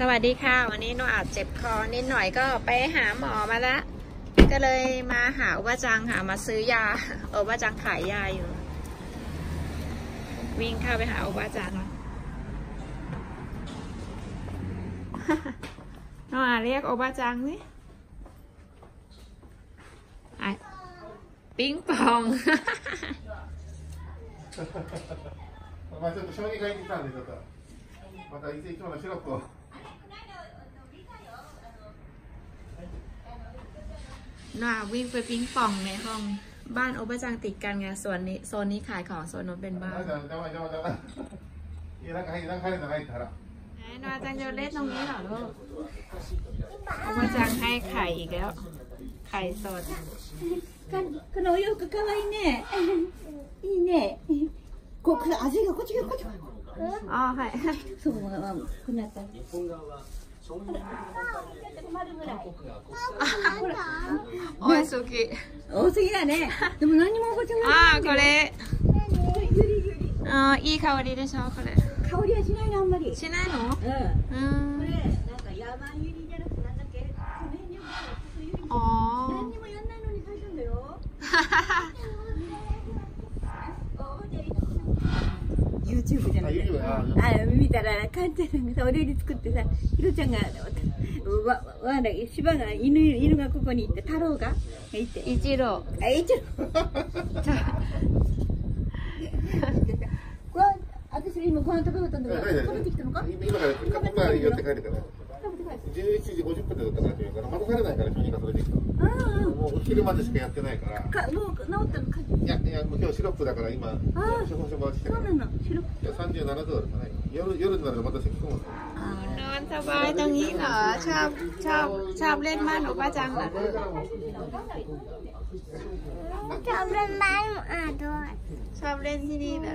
สวัสดีค่ะ วันนี้หนูอาจเจ็บคอนิดหน่อยก็ไปหาหมอมาละก็เลยมาหาอุบาจังค่ะมาซื้อยาอุบาจังขายยาอยู่ วิ่งเข้าไปหาอุบาจัง หนูอาเรียกอุบาจังนี่อ่ะปิงปอง まあちょっと小児科に来たんでちょっとまたいつものシロップを นูอาวิ่งไปปิงปองในห้อง บ้านโอปาจังติดกันไงส่วนนี้โซนนี้ขายของโซนนู้นเป็นบ้าน 邪魔邪魔邪魔いやなんか入なんか入るの入ったら ไหนหนูอาจังจะเล่นตรงนี้เหรอลูกโอปาจังให้ไข่อีกแล้ว ไข่สด かこのお洋服かわいいね。いいね。ここ味がこっちがこっちが。 อ๋อไข่ そう、まあ、こんな感じ。丸ぐらい。 おいそうき。多すぎだね。でも何もてない。ああこれあいい香りでしょこれ。香りはしないのあんまり。しないの？うん。うん。なんか山ゆりじゃなくてなんだっけ？あ何にもやんないのによ。YouTube じゃなくて。あ見たらかんちゃんがさお料理作ってさひろちゃんがわわわだ芝が犬犬がここにいて太郎が？いて。一郎。あいちゃわ私今ご飯食べ終わったんだから食べてきたのか？今から今から寄って帰るから食べて帰る11時50分でだったからから待たされないから小児科それできたうんうんもうお昼までしかやってないからかもう治ったのかいやいやもう今日シロップだから今あー処方してもらってきたそうからなの白くいや37度だったね夜夜になるとまた咳込むの นอนสบายตรงนี้เหรอชอบชอบชอบเล่นบ้านโอปาจังเหรอ これからも ชอบเล่นบ้านอ่ะด้วย ชอบเล่นที่นี่เหรอ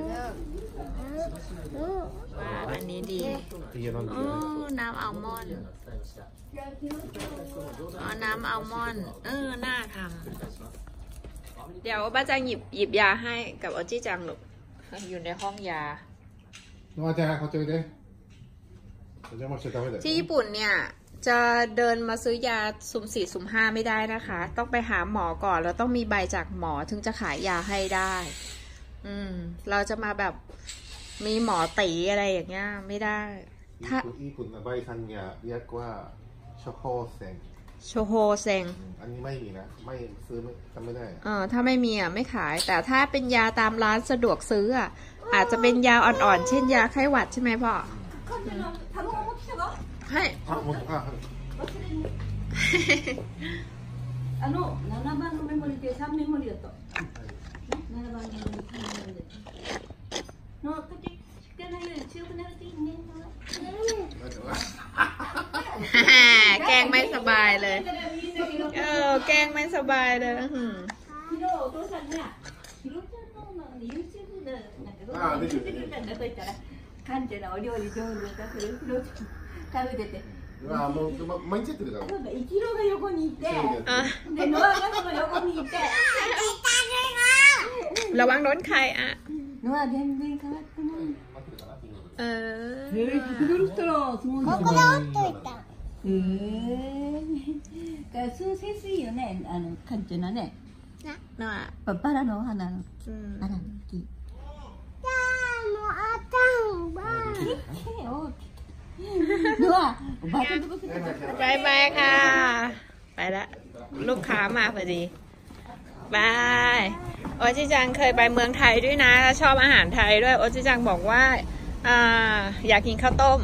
ลูกว้าวอันนี้ดี いやなんで โอ้น้ำอัลมอนด์อ๋อ น้ำอัลมอนด์เออ น่าท ำเดี๋ยวบ้าจังหยิบหยิบยาให้กับออจี้จังหรอกอยู่ในห้องยาน้องอาจารย์เขาเจอเด้ที่ญี่ปุ่นเนี่ย จะเดินมาซื้อยาสุมสี่สุมห้าไม่ได้นะคะ ต้องไปหาหมอก่อนแล้วต้องมีใบจากหมอถึงจะขายยาให้ได้ อืม เราจะมาแบบมีหมอตีอะไรอย่างเงี้ยไม่ได้ ถ้าญี่ปุ่นใบทันยาเรียกว่าช็อคโกเซน โชโฮเซง อันนี้ไม่มีนะ ไม่ซื้อไม่ทำไม่ได้ เออถ้าไม่มีอ่ะไม่ขาย แต่ถ้าเป็นยาตามร้านสะดวกซื้ออ่ะ อาจจะเป็นยาอ่อนๆ เช่นยาไข้หวัดใช่ไหมพ่อ かんちゃんの卵持ってきたの ให้ あ、もう、あ、はい忘れんあの7番のメモリで3メモリだと。7番のメモリ3メモリだと。の時しかないように強くなるといいね。 แกล้งไม่สบายเลย เออ แกล้งไม่สบายเลยอื้อหือ 昨日お父さんがひろちゃんのなんか YouTube でなんか動あ画出てる見せてくれたんだと言ったら、かんちゃんのお料理上手だからひろちゃん食べてて、うわもう、ま、毎日やってるから。なんかイチローが横にいて、 อ่ะ でノアがその横にいて、 ระวังโดนใครอ่ะ ノア全然変わってない。 เออ えー、100ドルしたらすごいじゃんここで折っといた へえだからそのセンスいいよねあのカンちゃんのね นะ ババラのお花の อืม バラの木 จ้าหนูเอาตั้งบ้าน 手をノアおばあちゃんとこ来て บายบายค่ะ ไปละ ลูกค้ามาพอดีบายโอจิจังเคยไปเมืองไทยด้วยนะแล้วชอบอาหารไทยด้วย โอจิจังบอกว่าอ่า อยากกินข้าวต้ม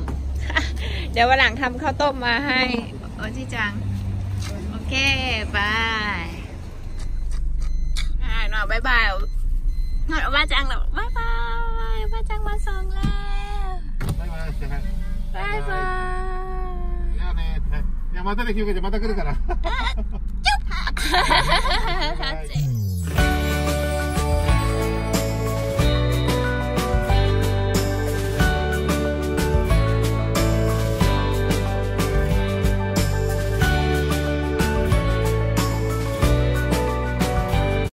เดี๋ยววันหลังทำข้าวต้มมาให้ โอจิจัง โอเคบายอ่าหน่อยบายบายหน่อยว่าจังแล้วบายบายว่าจังมาส่งแล้ว バイバイしてね。บายบาย じゃあね。はいいや、またね、休憩でまた来るから。 ชัดเจน